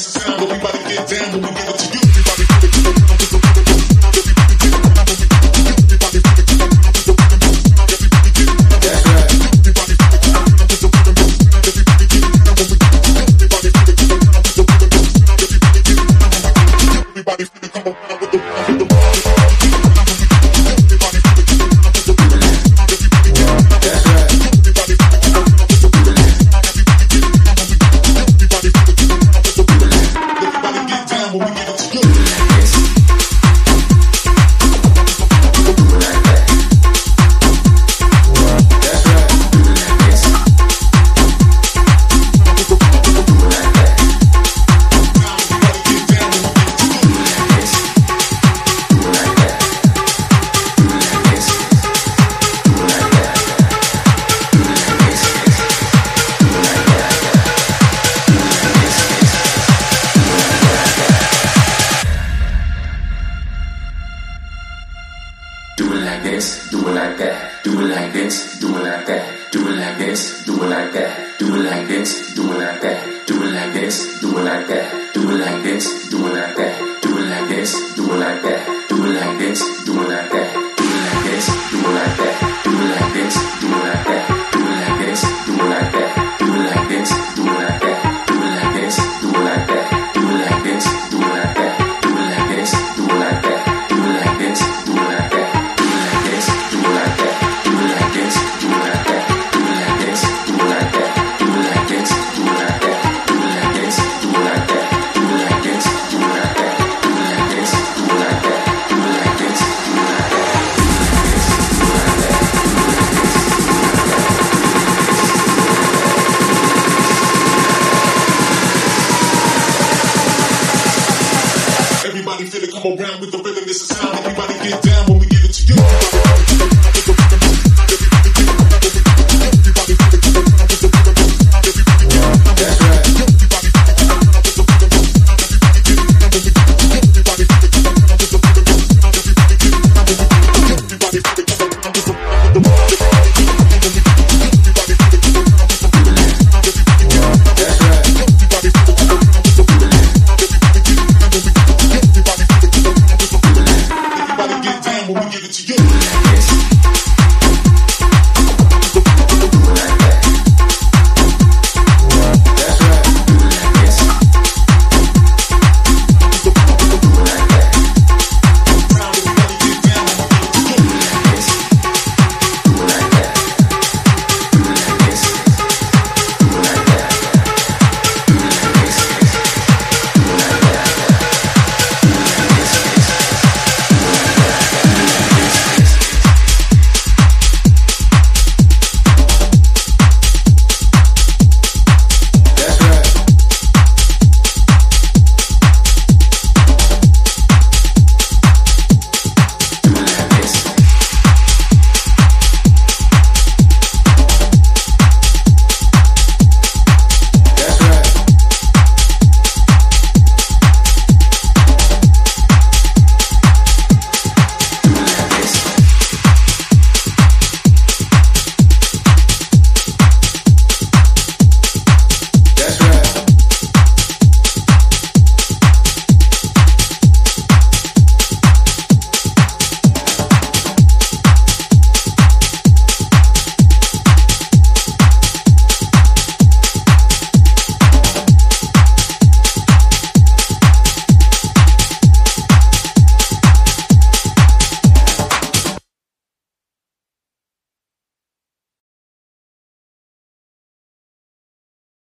piece of sound, but we about to get down when we give it to you. Everybody come around this, do it like that, do it like this, do it like that, do it like this, do it like that, do it like this, do it like that, do it like this, do it like that, do it like this, do it like that.